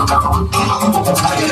いいことされる。